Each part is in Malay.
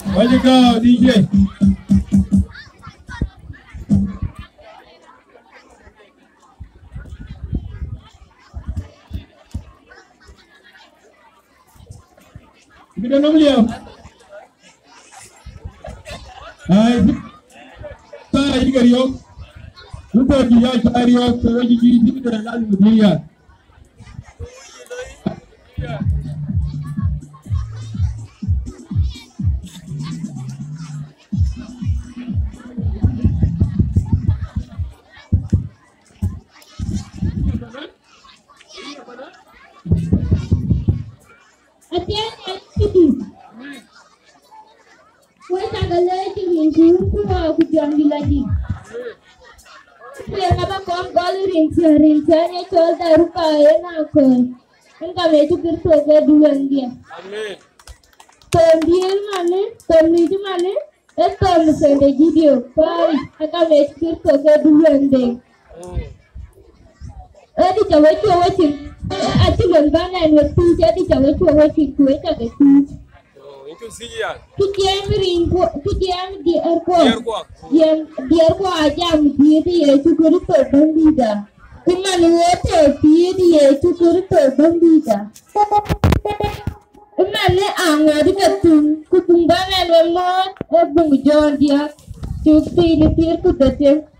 Way to go, DJ. Kita dah beliau. Hai. Saya juga Rio. Untuk dia saya Rio, saya jadi sini dah lalu dia. Hati-hati Siti. Kue tagala itu minggu kuma aku jangan lagi. Kue nama kom gol rinci rinci ni col daru kaya nak kau. Engkau mecu kerja ke dua dia. Amin. Tom dia mana? Tom ni tu mana? Eh tom sende video. Kau engkau mecu kerja ke dua dia. Di cawe cawe cing. Ati lembana waktu jadi cawe cawe cing kue tagala tu. Oh, itu sial. Kikiam ringo, kikiam di erko. Biar kuat. Yang di erko aja dia dia cukur terbang dia. Kemana wote dia dia cukur terbang dia. Kemana anggar ketung kutumbangan lemot ebung John dia. Cukti ni tir ku datang abiran dia lah kue nak cakap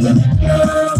No.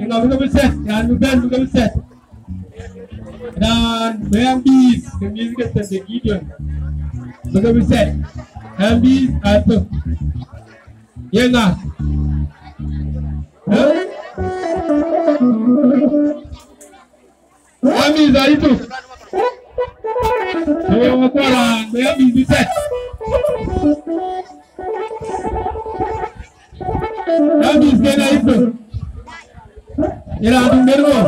set, nak kau ada set, yang bukan set. Dan MB, MB kata the Gideon, bukan set. MB atuk. Ye nak. MB dari tu. Saya korang, saya ambil set. Kena itu. ഇതാദ്യം വരുമോ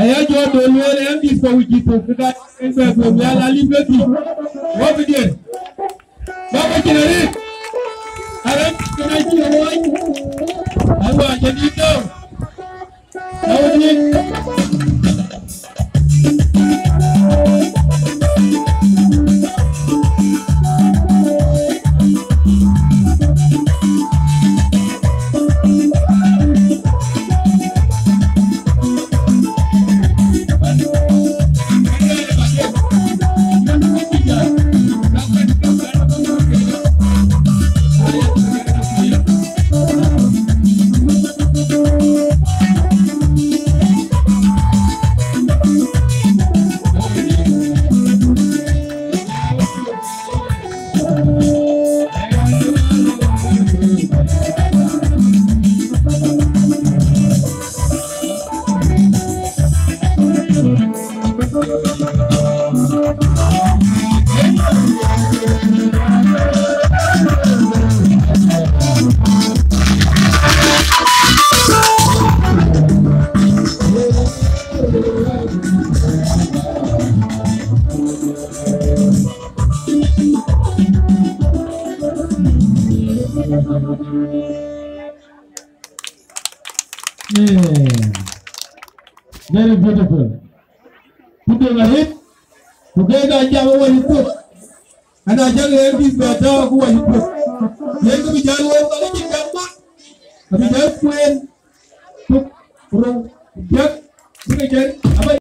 ayájọ tòlú ẹlẹ ń bí sọwùjì sọfúnká ẹgbẹ gbòmí alálíbẹbí wọn fi díẹ̀ bàbá jìnnà rí ààrẹ jìnnà jìnnà wọn àwọn àjẹbí náà àwọn ní. Yeah. Very beautiful. Put them ahead. Together, I jam over his foot. And I jam every better over his foot. Then we jam over the chicken back. And we just Put to Jack. Jack.